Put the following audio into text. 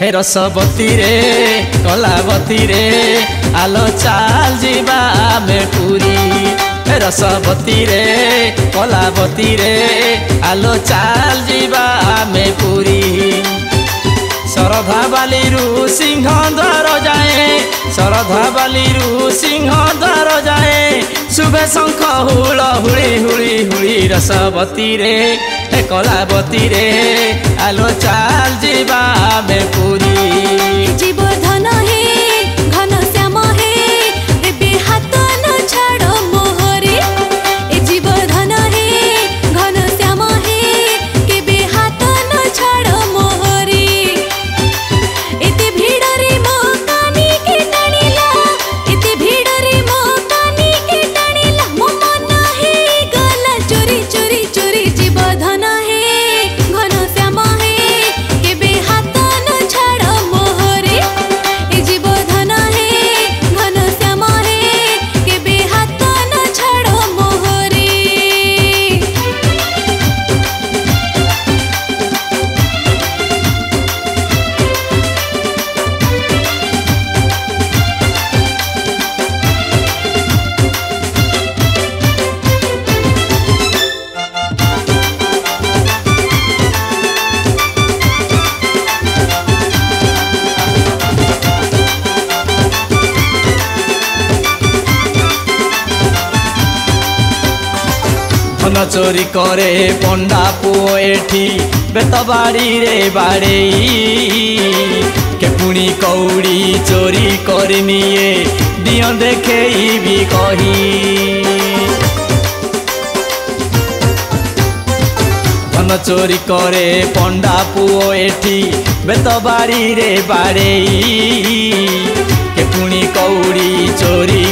হে রসবতীরে কলাবতীরে আলো চাল যা আমি পুরী হে রসবতীরে কলাবতীরে আলো চাল যা আমি পুরী সরধাবালিরু সিংহদ্বার যায় সরধাবালিরু সিংহদ্বার যায় শুভে শঙ্খ হুল হুড়ি হুড়ি হুড়ি রসবতীরে কলাবতীরে আলো চাল যা চোরি করে পণ্ডা পুয় এঠি বেত বাড়িরে বাড়েই কেপুনি কৌড়ি চোরি করে নিয়ে দিও দেখেইবি কহি ধন চোরি করে পণ্ডা পুয় এঠি বেত বাড়িরে বাড়েই কেপুনি কৌড়ি চোরি